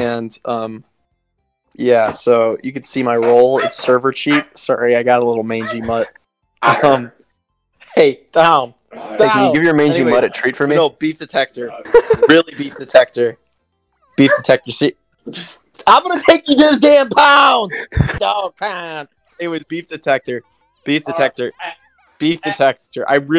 and um, yeah. So you can see my role. It's server cheap. Sorry, I got a little mangy mutt. Um, hey, down. Hey, can you give your mangy Anyways, mutt a treat for me? No beef detector. Really beef detector. Beef detector. See, I'm gonna take you this damn pound. Dog pound. Anyways, beef detector. Beef uh, detector. Uh, beef detector. I really.